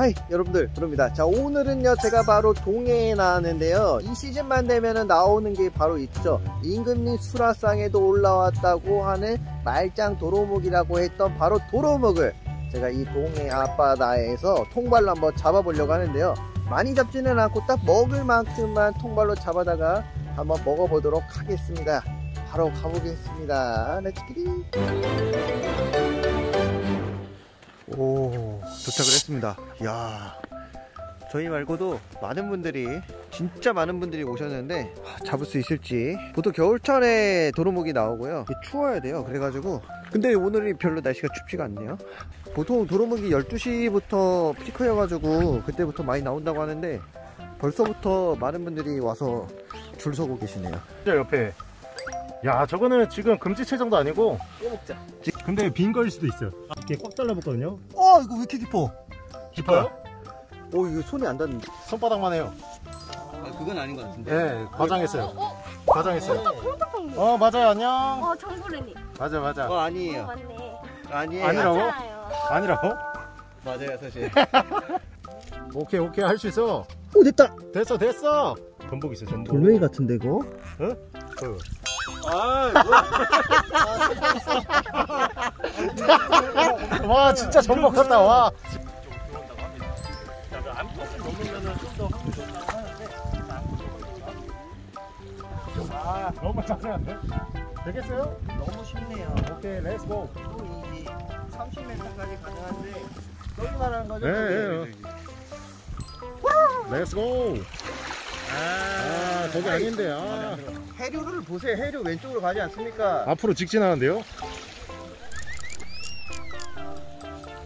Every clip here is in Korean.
Hi 여러분들. 부릅니다. 자 오늘은요 제가 바로 동해에 나왔는데요. 이 시즌만 되면은 나오는 게 바로 있죠. 임금님 수라상에도 올라왔다고 하는 말짱 도루묵이라고 했던 바로 도루묵을 제가 이 동해 앞바다에서 통발로 한번 잡아보려고 하는데요. 많이 잡지는 않고 딱 먹을 만큼만 통발로 잡아다가 한번 먹어보도록 하겠습니다. 바로 가보겠습니다. Let's get it 오 도착을 했습니다. 이야 저희 말고도 많은 분들이 진짜 많은 분들이 오셨는데 하, 잡을 수 있을지. 보통 겨울철에 도루묵이 나오고요. 추워야 돼요. 그래가지고. 근데 오늘이 별로 날씨가 춥지가 않네요. 보통 도루묵이 12시부터 피크여가지고 그때부터 많이 나온다고 하는데 벌써부터 많은 분들이 와서 줄 서고 계시네요. 저 옆에. 야 저거는 지금 금지 체 정도 아니고 깨먹자 근데 빈 거일 수도 있어요. 이렇게 꽉 달라붙거든요. 어 이거 왜 이렇게 깊어? 깊어요? 오 이거 손이 안 닿는데 손바닥만 해요. 아 그건 아닌 것 같은데. 예 과장했어요. 어, 어, 과장했어요. 콩떡콩떡. 어 맞아요. 안녕. 어, 정부르니. 맞아 맞아. 어 어, 아니에요. 맞네. 아니에요. 아니라고? 맞아요. 아니라고? 맞아요 사실. 오케이 오케이. 할 수 있어. 오 됐다. 됐어 됐어. 전복 있어 전복. 돌멩이 같은데 이거? 어? 아와 진짜 전복 같다 와 아, 너무 작은데? 되겠어요? 너무 쉽네요 오케이 let's go 이게 30m까지 가능한데 여기 말하는 거죠? 네, 네, let's go 아 저기 아닌데 아 해류를 보세요. 해류 왼쪽으로 가지 않습니까? 앞으로 직진하는데요?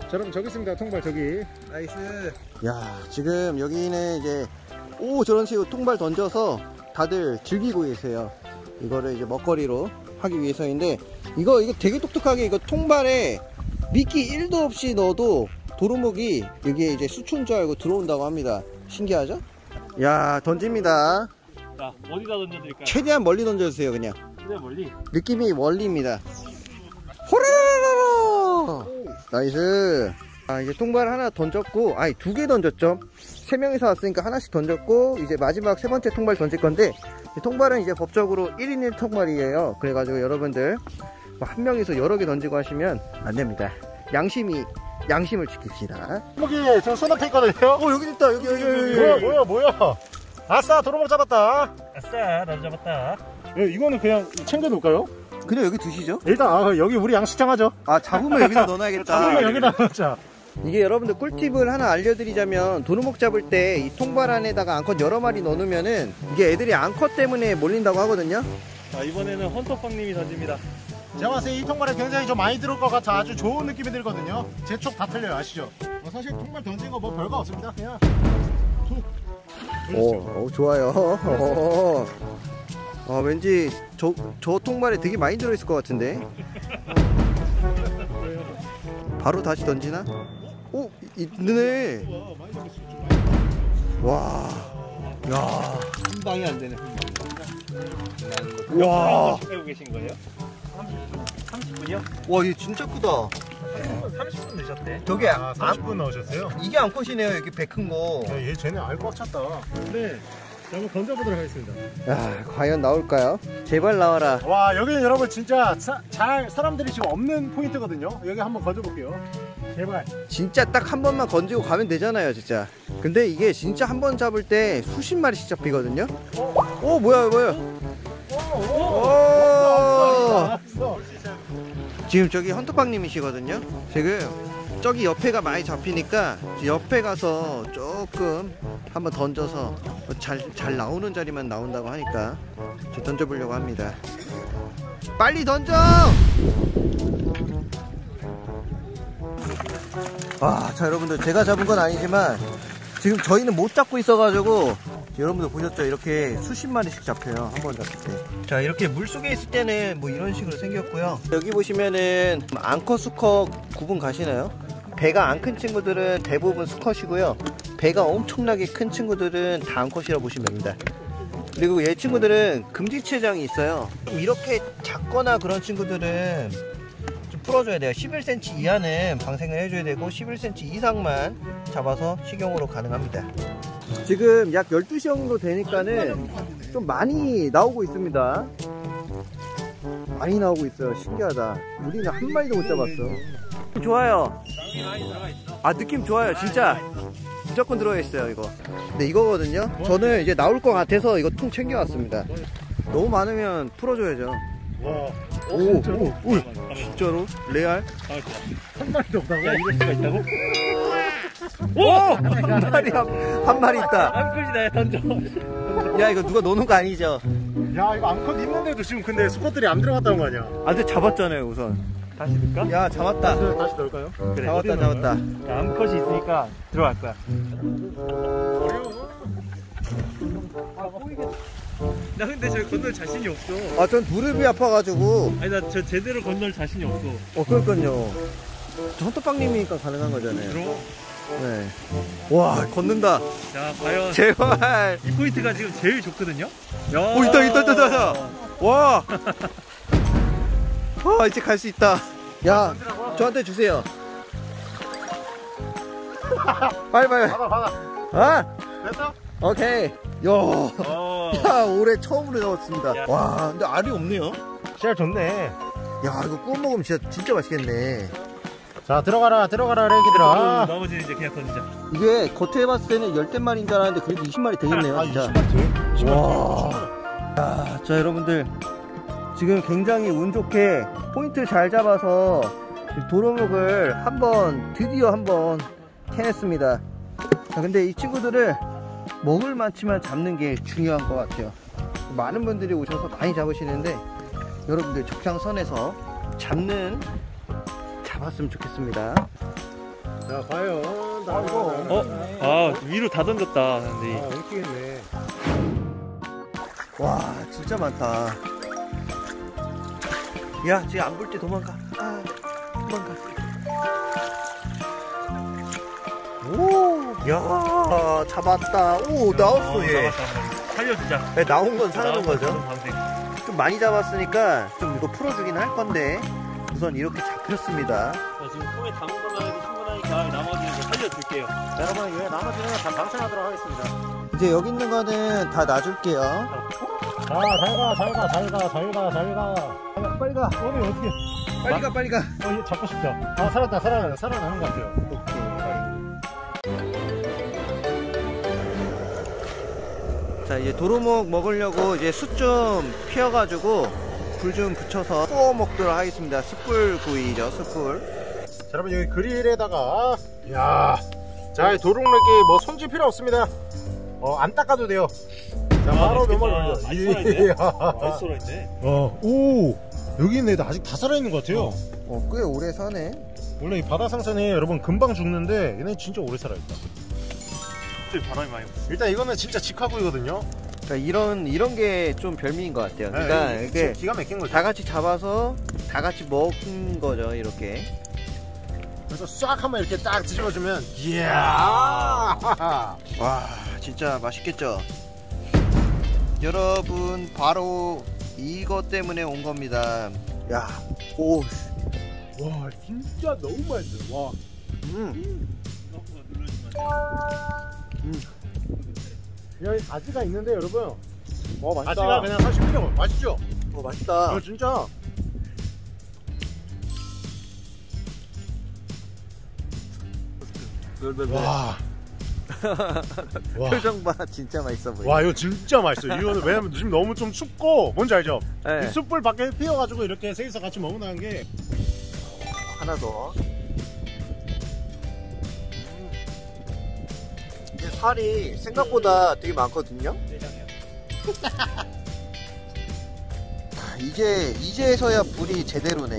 자 여러분 저기 있습니다. 통발 저기. Nice. 야 지금 여기는 이제 오 저런 식으로 통발 던져서 다들 즐기고 계세요. 이거를 이제 먹거리로 하기 위해서인데 이거 이거 되게 똑똑하게 이거 통발에 미끼 1도 없이 넣어도 도루묵이 여기에 이제 수초인 줄 알고 들어온다고 합니다. 신기하죠? 야 던집니다 자, 어디다 던져드릴까요? 최대한 멀리 던져주세요 그냥 최대 멀리. 느낌이 멀리입니다. 호라라라라! Nice. 아, 이제 통발 하나 던졌고, 아니, 두 개 던졌죠. 세 명이서 왔으니까 하나씩 던졌고, 이제 마지막 세 번째 통발 던질 건데, 이 통발은 이제 법적으로 1인 1 통발이에요. 그래가지고 여러분들, 뭐 한 명이서 여러 개 던지고 하시면 안 됩니다. 양심이, 양심을 지킵시다. 여기 저 손 앞에 있거든요 어, 여기 있다. 여기, 여기, 여기. 뭐야 뭐야 뭐야 아싸 도로먹 잡았다 아싸, 나도 잡았다. 예, 이거는 그냥 챙겨놓을까요? 그냥 여기 두시죠. 일단 아, 여기 우리 양식장 하죠 아, 잡으면 여기다 넣어놔야겠다. 잡으면 여기다 넣자 이게 여러분들 꿀팁을 하나 알려드리자면 도루묵 잡을 때 이 통발 안에다가 암컷 여러 마리 넣어놓으면은 이게 애들이 암컷 때문에 몰린다고 하거든요 자, 이번에는 헌터빵님이 던집니다. 제가 봤을 때 이 통발에 굉장히 좀 많이 들을 것 같아 아주 좋은 느낌이 들거든요 제쪽다 틀려요 아시죠? 뭐 사실 통발 던진 거 뭐 별거 없습니다 그냥 툭 오, 돌리시죠. 오, 좋아요 오. 아, 왠지 저, 저 통발에 되게 많이 들어있을 것 같은데 바로 다시 던지나? 오 있네. 와 야, 한 방이 안 되네. 와, 빼고 계신 거예요? 30, 30분이요? 와, 얘 진짜 크다. 30분 늦었대. 저게 아 암, 30분 넣으셨어요? 이게 암컷이네요. 이렇게 배큰 거. 야, 얘 쟤네 알 꽉 찼다 네 자, 한번 던져보도록 하겠습니다 야, 과연 나올까요? 제발 나와라. 와 여기는 여러분 진짜 사, 잘 사람들이 지금 없는 포인트거든요 여기 한번 건져볼게요 제발 진짜 딱 한 번만 건지고 가면 되잖아요, 진짜. 근데 이게 진짜 한 번 잡을 때 수십 마리씩 잡히거든요. 오, 뭐야, 뭐야. 오! 알았어 지금 저기 헌터빵님이시거든요. 지금 저기 옆에가 많이 잡히니까 옆에 가서 조금 한번 던져서 잘, 잘 나오는 자리만 나온다고 하니까 저 던져보려고 합니다. 빨리 던져! 아, 자 여러분들 제가 잡은 건 아니지만 지금 저희는 못 잡고 있어가지고 여러분들 보셨죠? 이렇게 수십 마리씩 잡혀요. 한 번 잡힐 때. 자, 이렇게 물 속에 있을 때는 뭐 이런 식으로 생겼고요. 여기 보시면은 암컷, 수컷 구분 가시나요? 배가 안 큰 친구들은 대부분 수컷이고요. 배가 엄청나게 큰 친구들은 다 암컷이라고 보시면 됩니다. 그리고 얘 친구들은 금지체장이 있어요. 좀 이렇게 작거나 그런 친구들은 좀 풀어줘야 돼요 11cm 이하는 방생을 해줘야 되고 11cm 이상만 잡아서 식용으로 가능합니다 지금 약 12시 정도 되니까는 좀 많이 나오고 있습니다. 많이 나오고 있어요. 신기하다. 우리는 한 마리도 못 잡았어. 좋아요. 아 느낌 좋아요. 진짜. 무조건 들어있어요 이거. 근데 이거거든요. 저는 이제 나올 것 같아서 이거 통 챙겨왔습니다. 너무 많으면 풀어줘야죠. 와, 오, 오, 오, 진짜로? 레알? 한 마리도 없다고? 야, 이럴 수가 있다고? 오! 한 마리, 한, 한 마리 있다. 안 끄지나, 던져. 야, 이거 누가 노는 거 아니죠? 야, 이거 암컷 있는데도 지금 근데 수컷들이 안 들어갔다는 거 아니야? 아, 근데 잡았잖아요, 우선. 다시 넣을까? 야, 잡았다. 다시, 다시 넣을까요? 그래. 잡았다, 잡았다. 야, 암컷이 있으니까 들어갈 거야. 어려워. 나 근데 저 건널 자신이 없어. 아, 전 무릎이 아파가지고. 아니, 나 저 제대로 건널 자신이 없어. 어, 그러니까요. 저 헌터빵님이니까 가능한 거잖아요. 들어? 네. 와, 걷는다. 자, 과연. 제발. 이 포인트가 지금 제일 좋거든요? 야. 오, 있다, 있다, 있다, 있다. 와. 와, 이제 갈 수 있다. 야, 저한테 주세요. 빨리, 빨리. 받아, 받아. 아! 됐어? 오케이. 야. 어. 야, 올해 처음으로 잡았습니다. 야. 와, 근데 알이 없네요. 씨알 좋네. 야, 이거 구워 먹으면 진짜, 진짜 맛있겠네. 자, 들어가라, 들어가라, 아. 애기들아. 나머지는 이제 그냥 던지자. 이게 겉에 봤을 때는 열댓 마리인 줄 알았는데 그래도 20마리 되겠네요, 아, 진짜. 20마리 돼? 와. 야, 자, 여러분들. 지금 굉장히 운 좋게 포인트 잘 잡아서 도로묵을 한번, 드디어 한번 캐냈습니다. 자, 근데 이 친구들을 먹을 만치만 잡는 게 중요한 것 같아요. 많은 분들이 오셔서 많이 잡으시는데 여러분들 적장선에서 잡는 잡았으면 좋겠습니다. 자, 과연. 나 이거. 어? 아, 위로 다 던졌다, 아, 근데. 웃기겠네. 와 진짜 많다 야 지금 안 볼 때 도망가 아 도망가 오야 잡았다 오 나왔어 얘 나왔다, 나왔다. 살려주자. 네, 나온 건 사는 거죠. 좀 많이 잡았으니까 좀 이거 풀어주긴 할 건데 우선 이렇게 잡 혔습니다 어, 지금 통에 담은 것만 해도 충분하니까 나머지는 이제 살려줄게요. 자, 여러분, 이거 나머지는 다 방생하도록 하겠습니다. 이제 여기 있는 거는 다 놔줄게요 자, 잘 가, 잘 가, 잘 가, 잘 가, 잘 가. 빨리 가 어디, 어떻게. 빨리 가 빨리 가 어, 이거 잡고 싶다. 아, 살았다, 살아나, 살아나는 것 같아요. 자 이제 도루묵 먹으려고 이제 숯 좀 피워가지고 불 좀 붙여서 구워 먹도록 하겠습니다 숯불 구이죠 숯불 자, 여러분, 여기 그릴에다가, 이야. 자, 이 도롱렉이 뭐 손질 필요 없습니다. 어, 안 닦아도 돼요. 자, 바로 맛있겠다. 면발 올려. 맛있어 있네. 이야. 맛있어 있네. 어, 오! 여기 있네. 나 아직 다 살아있는 것 같아요. 어, 꽤 오래 사네 원래 이 바다 상선이 여러분 금방 죽는데 얘네 진짜 오래 살아있다. 바람이 많이 불어. 일단 이거는 진짜 직화구이거든요. 그러니까 이런 이런 게 좀 별미인 것 같아요 그러니까 네, 이렇게 기가 막힌 거죠. 다 같이 잡아서 다 같이 먹는 거죠 이렇게 그래서 싹 한번 이렇게 딱 뒤집어주면 이야. 와 진짜 맛있겠죠 여러분 바로 이것 때문에 온 겁니다 야 오 와 진짜 너무 맛있어. 와. 음. 야, 이 아지가 있는데 여러분. 어 맛있다. 아지가 그냥 사실 필요 없- 맛있죠? 어 맛있다 아 진짜. 와. 와. 표정 봐 진짜 맛있어 보여 와 이거 진짜 맛있어. 이거는 왜냐면 지금 너무 좀 춥고 뭔지 알죠? 네. 이 숯불 밖에 피워가지고 이렇게 셋이서 같이 먹는다는 게 하나 더. 살이 생각보다 되게 많거든요. 아, 이제 이제서야 불이 제대로네.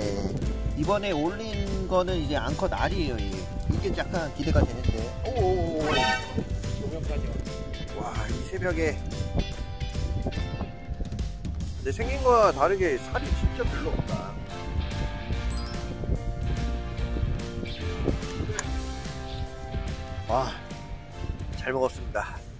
이번에 올린 거는 이제 앙컷 알이에요. 이게, 이게 약간 기대가 되는데. 오오오. 와, 이 새벽에. 근데 생긴 거와 다르게 살이 진짜 별로 없다. 와, 잘 먹었습니다.